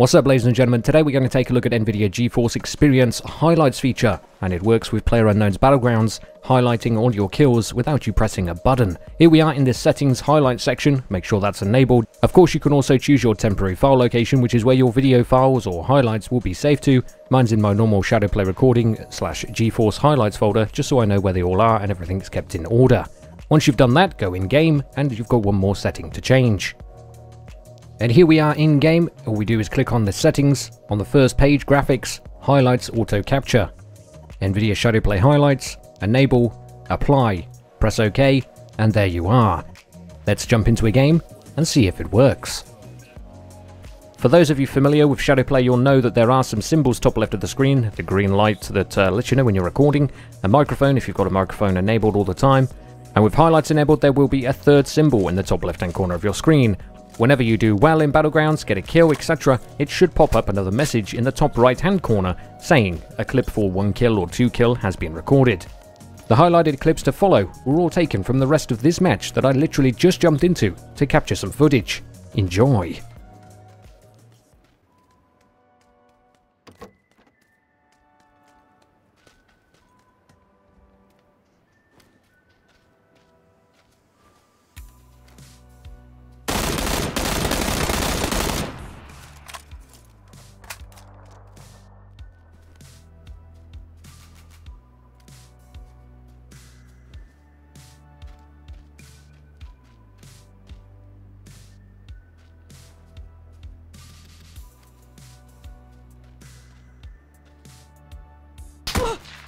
What's up ladies and gentlemen, today we're going to take a look at NVIDIA GeForce Experience Highlights feature, and it works with PlayerUnknown's Battlegrounds, highlighting all your kills without you pressing a button. Here we are in the settings highlight section, make sure that's enabled. Of course you can also choose your temporary file location, which is where your video files or highlights will be saved to. Mine's in my normal Shadowplay recording slash GeForce highlights folder, just so I know where they all are and everything's kept in order. Once you've done that, go in game, and you've got one more setting to change. And here we are in game. All we do is click on the settings, on the first page, graphics, highlights, auto capture, NVIDIA Shadowplay highlights, enable, apply, press OK, and there you are. Let's jump into a game and see if it works. For those of you familiar with Shadowplay, you'll know that there are some symbols top left of the screen, the green light that uh, lets you know when you're recording, a microphone if you've got a microphone enabled all the time, and with highlights enabled there will be a third symbol in the top left hand corner of your screen, Whenever you do well in Battlegrounds, get a kill, etc., it should pop up another message in the top right hand corner saying a clip for 1 kill or 2 kill has been recorded. The highlighted clips to follow were all taken from the rest of this match that I literally just jumped into to capture some footage. Enjoy! Ugh!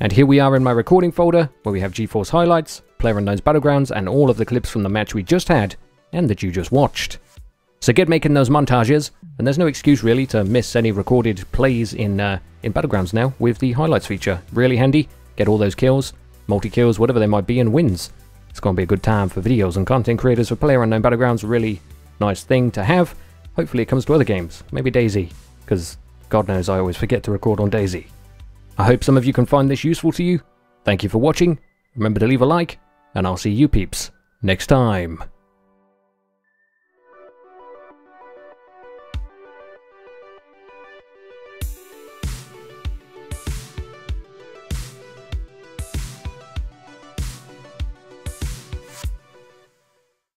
And here we are in my recording folder, where we have GeForce highlights, PlayerUnknown's Battlegrounds, and all of the clips from the match we just had, and that you just watched. So get making those montages, and there's no excuse really to miss any recorded plays in uh, in Battlegrounds now with the highlights feature. Really handy, get all those kills, multi-kills, whatever they might be, and wins. It's going to be a good time for videos and content creators for PlayerUnknown Battlegrounds, really nice thing to have. Hopefully it comes to other games, maybe DayZ, because God knows I always forget to record on DayZ. I hope some of you can find this useful to you. Thank you for watching, remember to leave a like, and I'll see you peeps next time.